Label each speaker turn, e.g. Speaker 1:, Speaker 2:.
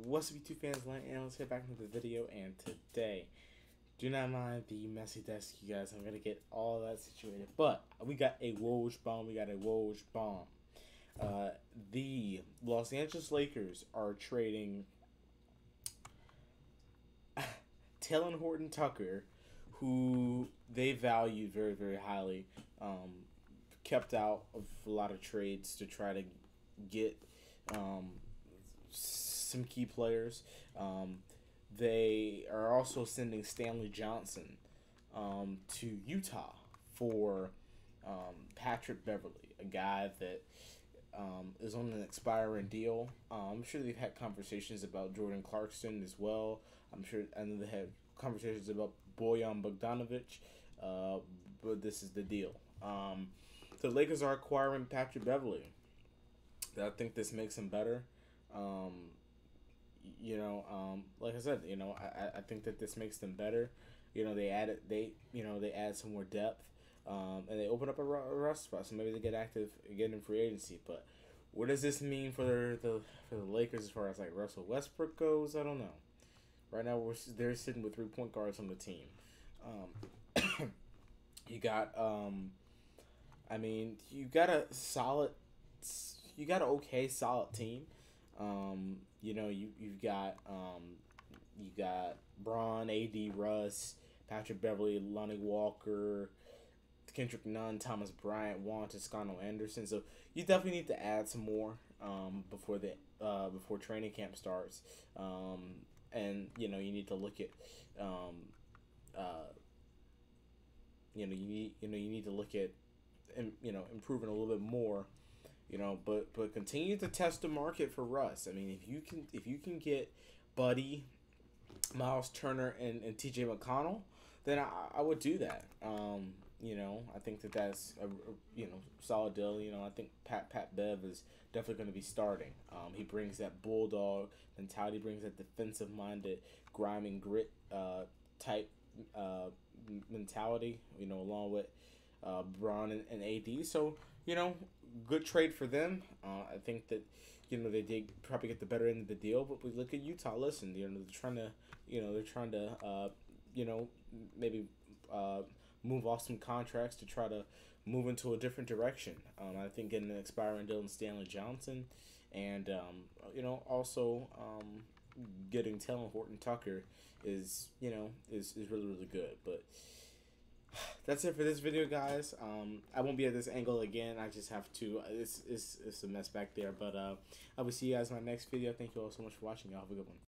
Speaker 1: What's up, YouTube fans? Land Analyst here back with the video, and today, do not mind the messy desk, you guys. I'm gonna get all that situated, but we got a Woj bomb. We got a Woj bomb. Uh, the Los Angeles Lakers are trading Talen Horton Tucker, who they value very, very highly. Um, kept out of a lot of trades to try to get um, some key players. Um, they are also sending Stanley Johnson um, to Utah for um, Patrick Beverley, a guy that um, is on an expiring deal. Uh, I'm sure they've had conversations about Jordan Clarkson as well. I'm sure, and they had conversations about Bojan Bogdanovich, uh, but this is the deal. Um, the Lakers are acquiring Patrick Beverley. I think this makes him better. Um, you know, um, like I said, you know, I, I think that this makes them better. You know, they added they you know they add some more depth, um, and they open up a, rust spot. So maybe they get active again in free agency. But what does this mean for the, the for the Lakers as far as like Russell Westbrook goes? I don't know. Right now, we're they're sitting with three point guards on the team. Um, you got, um, I mean, you got a solid, you got an okay solid team. Um, you know, you you've got um, you got Bron, AD, Russ, Patrick Beverley, Lonnie Walker, Kendrick Nunn, Thomas Bryant, Juan Toscano Anderson. So you definitely need to add some more um, before the uh, before training camp starts. Um, and you know you need to look at um, uh, you know you need you know you need to look at you know improving a little bit more you know but but continue to test the market for Russ. I mean if you can if you can get Buddy Myles Turner and, and TJ McConnell then I, I would do that. Um, you know I think that that's a, you know solid deal. You know I think Pat Pat Bev is definitely going to be starting. Um, he brings that bulldog mentality brings that defensive minded grime and grit uh, type uh, mentality, you know, along with uh, Bron and, and AD. So, you know, good trade for them. Uh, I think that, you know, they did probably get the better end of the deal. But we look at Utah. Listen, you know, they're trying to, you know, they're trying to, uh, you know, maybe uh, move off some contracts to try to move into a different direction. Um, I think getting an expiring deal in Stanley Johnson, and um, you know, also um, getting Talen Horton Tucker is you know is, is really really good. But that's it for this video, guys. Um, I won't be at this angle again. I just have to. It's it's, it's a mess back there. But uh, I will see you guys in my next video. Thank you all so much for watching. Y'all have a good one.